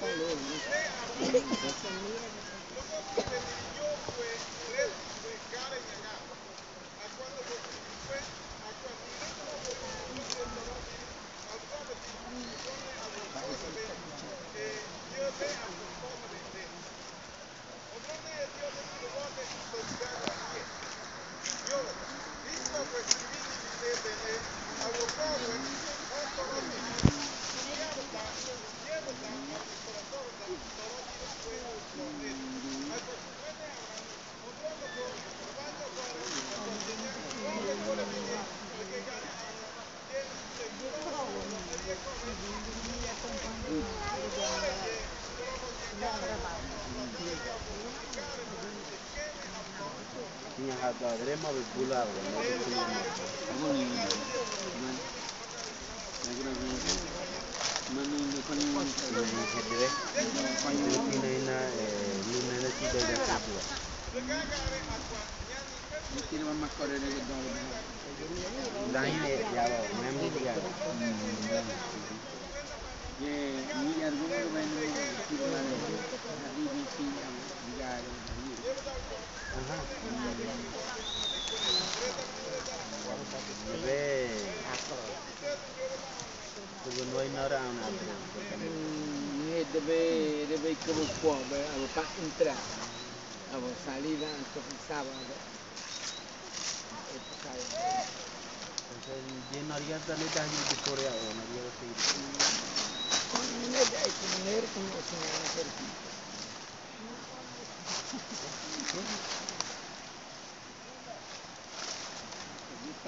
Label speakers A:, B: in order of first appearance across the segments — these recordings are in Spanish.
A: Thank you. Filipina ina luna na da kapwa.
B: Tiene más correr que todo.
A: Lain ya ba memory ya.
B: ये
A: Aha. Ve. Tugun wai nora ana.
B: ये debe debe como può avevo fatto entrare avevo anche pensavo e sai
A: Je nariya da ne da ji Korea o nariya se.
B: non è dai come nero come sono per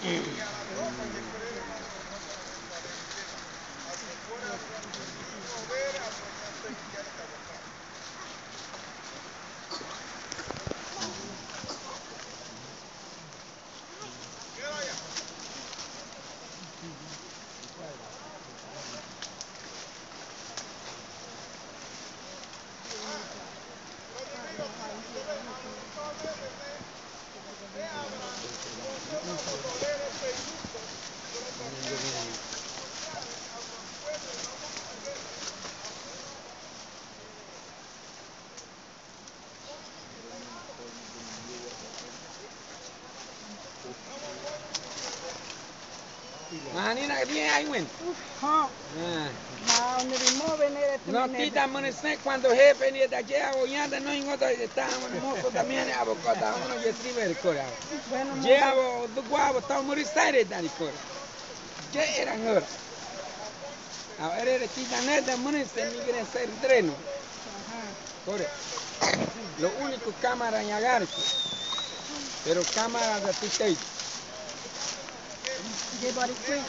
C: Hum.
B: Eh.
C: ma ne rimuove nere
B: No tita mene snack cuando jefe ni da ya goñanda no ingota estábamos mozo también abo kota uno que escribe el cora.
C: Bueno, mo-
B: Ya abo du guavo ta muri sare da ni cora. Ya era ngora. A ver era tita neta mene se ni quieren ser dreno. Core. Lo único cámara en agarque. Pero cámara de tu
A: Everybody free.